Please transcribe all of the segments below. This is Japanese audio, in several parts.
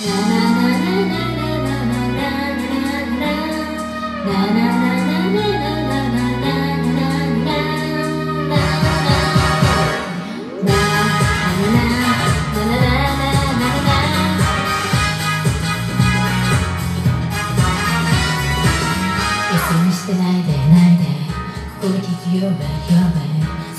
してないでないでここに聞くよべよべそ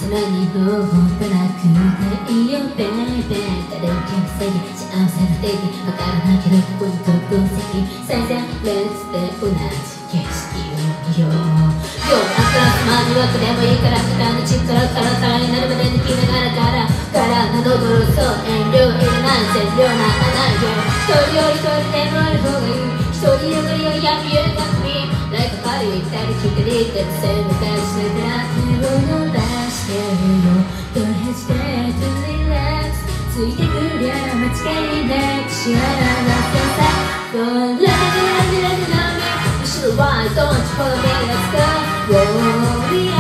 れに方法ってなくていいよベイベー誰を気にせず幸せな定義わからないけどここに特分析最前列で同じ景色を見ようようあからつまにわくでもいいから時間の力カラカラになるまで抜きながらからからのどぐろそう遠慮いらない全量ならないよ一人より一人でもある方がいい一人よりよりやみえたみ Like a party 二人聞いてりってせめてしてた手を伸ばしてるよ Don't hesitate to relax ついてくりゃ間違いなく幸せさ Don't let me let me let me let me 後ろ Why don't you follow me let's go Warrior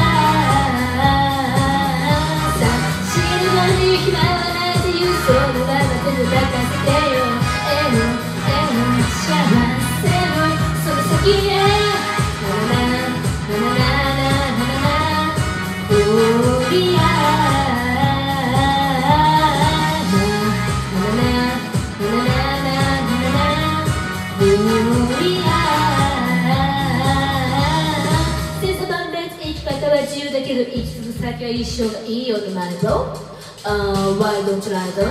さ死ぬまで暇はないというそのまま手で抱かせてよ M M 幸せのその先へけど行き着く先は一生がいいようなるぞ Uh, why don't you like them?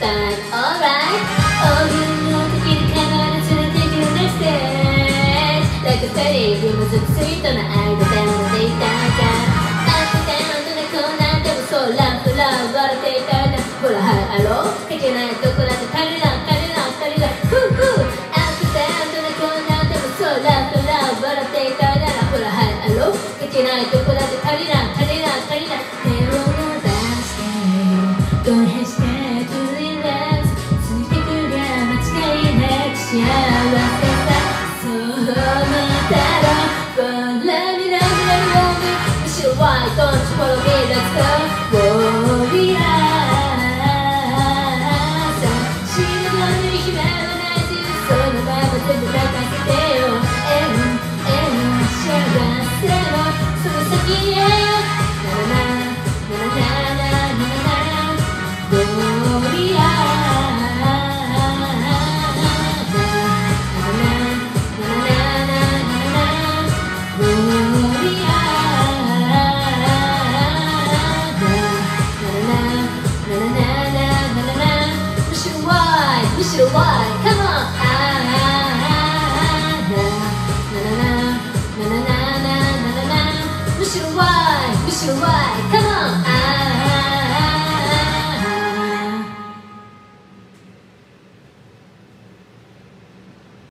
That alright All you know to get it kind of to take it next stage Like a fairy, we must have sweet on the eye But then I'll take that down After that, I'm gonna go now They were so loud, to loud, what a day that now ほら、はい、あろういけないとこなんて足りない、足りない、足りないふうふう After that, I'm gonna go now They were so loud, so loud, what a day that now ほら、はい、あろういけないとこ Why don't you follow me let's go Why? Come on!